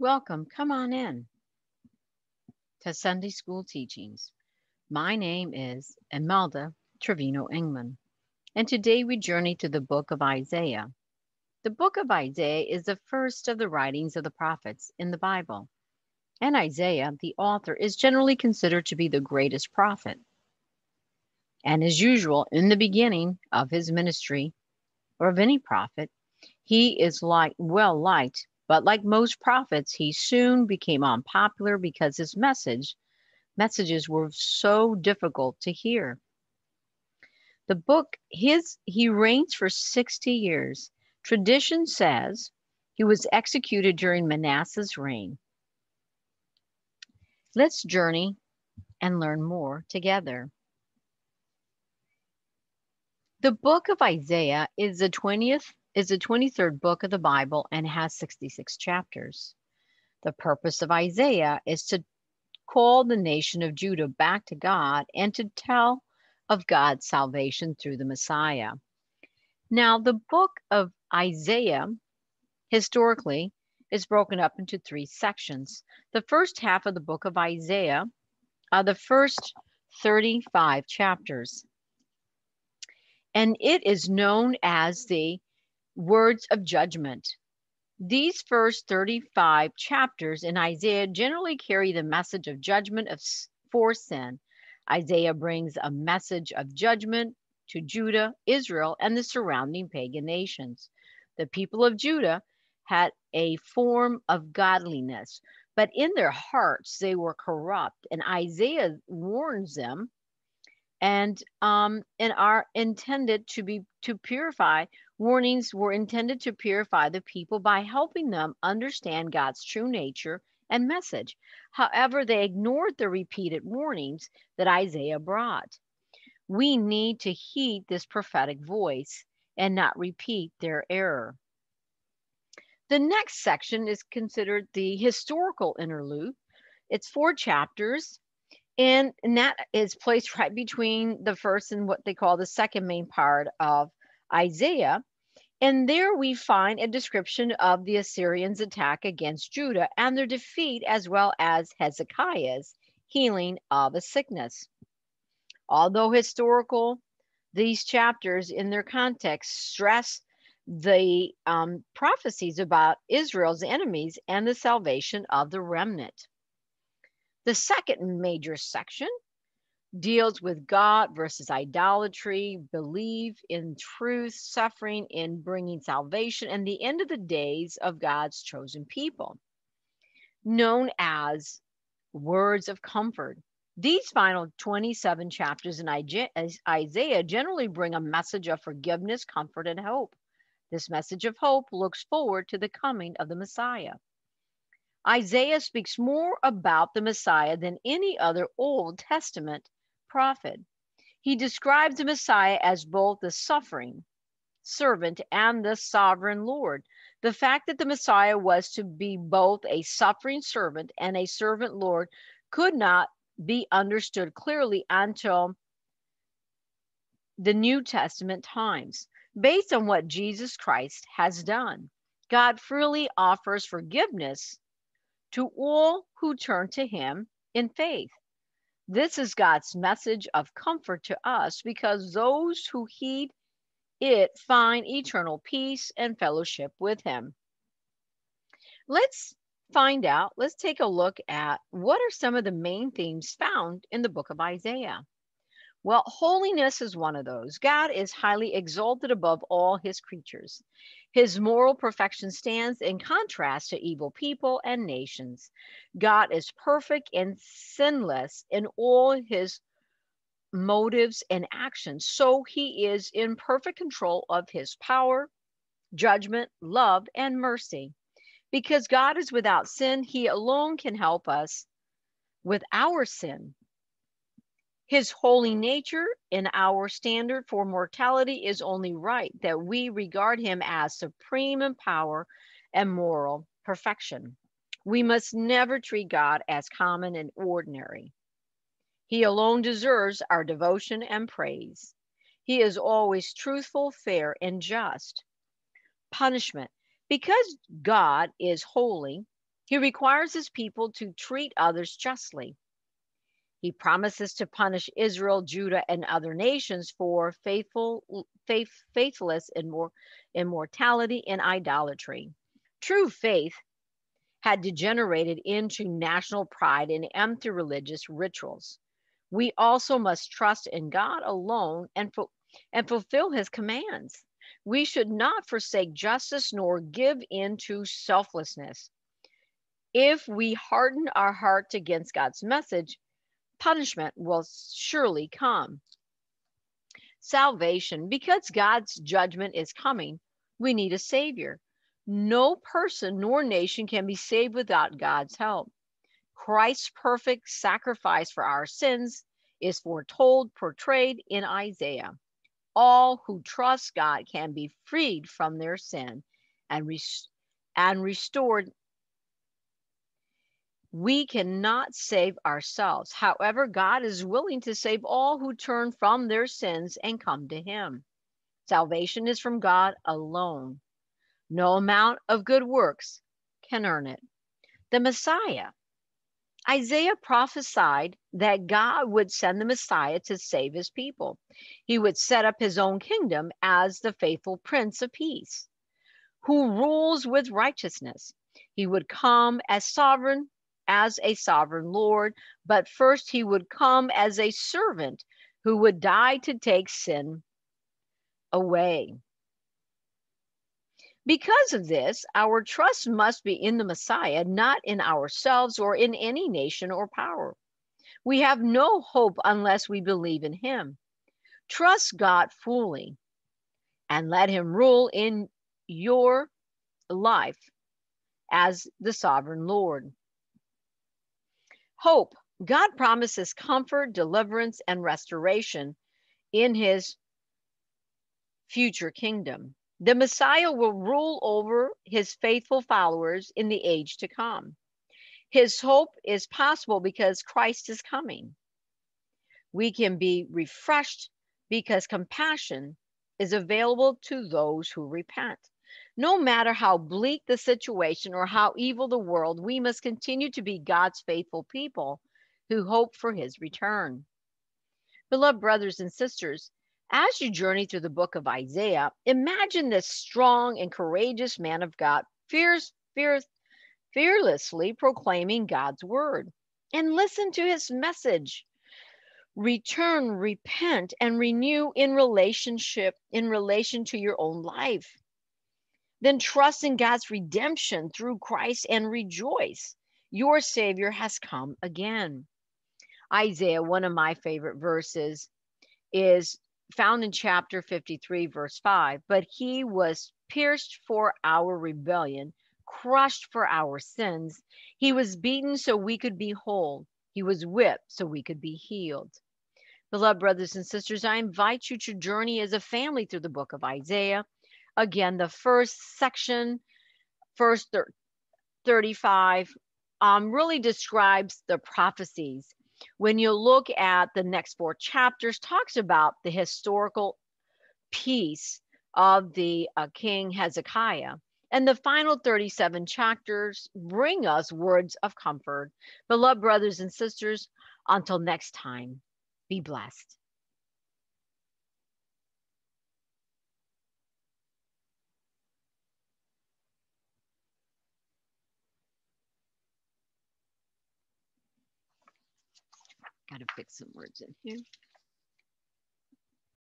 Welcome, come on in to Sunday School Teachings. My name is Imelda Trevino Ingman, and today we journey to the book of Isaiah. The book of Isaiah is the first of the writings of the prophets in the Bible, and Isaiah, the author, is generally considered to be the greatest prophet. And as usual, in the beginning of his ministry, or of any prophet, he is like well liked but like most prophets, he soon became unpopular because his message messages were so difficult to hear. The book his he reigns for 60 years. Tradition says he was executed during Manasseh's reign. Let's journey and learn more together. The book of Isaiah is the 20th is the 23rd book of the Bible and has 66 chapters. The purpose of Isaiah is to call the nation of Judah back to God and to tell of God's salvation through the Messiah. Now, the book of Isaiah, historically, is broken up into three sections. The first half of the book of Isaiah are the first 35 chapters. And it is known as the words of judgment. These first 35 chapters in Isaiah generally carry the message of judgment of, for sin. Isaiah brings a message of judgment to Judah, Israel, and the surrounding pagan nations. The people of Judah had a form of godliness, but in their hearts they were corrupt. And Isaiah warns them and um, and are intended to be to purify Warnings were intended to purify the people by helping them understand God's true nature and message. However, they ignored the repeated warnings that Isaiah brought. We need to heed this prophetic voice and not repeat their error. The next section is considered the historical interlude. It's four chapters, and, and that is placed right between the first and what they call the second main part of Isaiah. And there we find a description of the Assyrians' attack against Judah and their defeat, as well as Hezekiah's healing of a sickness. Although historical, these chapters in their context stress the um, prophecies about Israel's enemies and the salvation of the remnant. The second major section deals with God versus idolatry, believe in truth, suffering in bringing salvation, and the end of the days of God's chosen people, known as words of comfort. These final 27 chapters in Isaiah generally bring a message of forgiveness, comfort, and hope. This message of hope looks forward to the coming of the Messiah. Isaiah speaks more about the Messiah than any other Old Testament prophet. He describes the Messiah as both the suffering servant and the sovereign Lord. The fact that the Messiah was to be both a suffering servant and a servant Lord could not be understood clearly until the New Testament times. Based on what Jesus Christ has done, God freely offers forgiveness to all who turn to Him in faith. This is God's message of comfort to us because those who heed it find eternal peace and fellowship with Him. Let's find out, let's take a look at what are some of the main themes found in the book of Isaiah. Well, holiness is one of those. God is highly exalted above all his creatures. His moral perfection stands in contrast to evil people and nations. God is perfect and sinless in all his motives and actions. So he is in perfect control of his power, judgment, love, and mercy. Because God is without sin, he alone can help us with our sin. His holy nature and our standard for mortality is only right that we regard him as supreme in power and moral perfection. We must never treat God as common and ordinary. He alone deserves our devotion and praise. He is always truthful, fair, and just. Punishment. Because God is holy, He requires his people to treat others justly. He promises to punish Israel, Judah, and other nations for faithful, faith, faithless immortality and idolatry. True faith had degenerated into national pride and empty religious rituals. We also must trust in God alone and, and fulfill his commands. We should not forsake justice nor give in to selflessness. If we harden our hearts against God's message, punishment will surely come. Salvation, because God's judgment is coming, we need a Savior. No person nor nation can be saved without God's help. Christ's perfect sacrifice for our sins is foretold, portrayed in Isaiah. All who trust God can be freed from their sin and, and restored we cannot save ourselves. However, God is willing to save all who turn from their sins and come to Him. Salvation is from God alone. No amount of good works can earn it. The Messiah. Isaiah prophesied that God would send the Messiah to save his people. He would set up his own kingdom as the faithful Prince of Peace, who rules with righteousness. He would come as sovereign as a sovereign Lord, but first he would come as a servant who would die to take sin away. Because of this, our trust must be in the Messiah, not in ourselves or in any nation or power. We have no hope unless we believe in him. Trust God fully and let him rule in your life as the sovereign Lord. Hope. God promises comfort, deliverance, and restoration in his future kingdom. The Messiah will rule over his faithful followers in the age to come. His hope is possible because Christ is coming. We can be refreshed because compassion is available to those who repent. No matter how bleak the situation or how evil the world, we must continue to be God's faithful people who hope for his return. Beloved brothers and sisters, as you journey through the book of Isaiah, imagine this strong and courageous man of God, fierce, fierce, fearlessly proclaiming God's word. And listen to his message. Return, repent, and renew in relationship, in relation to your own life then trust in God's redemption through Christ and rejoice. Your Savior has come again. Isaiah, one of my favorite verses, is found in chapter 53, verse 5. But he was pierced for our rebellion, crushed for our sins. He was beaten so we could be whole. He was whipped so we could be healed. Beloved brothers and sisters, I invite you to journey as a family through the book of Isaiah again, the first section, first 35, um, really describes the prophecies. When you look at the next four chapters, talks about the historical piece of the uh, King Hezekiah. And the final 37 chapters bring us words of comfort. Beloved brothers and sisters, until next time, be blessed. Got to fix some words in here.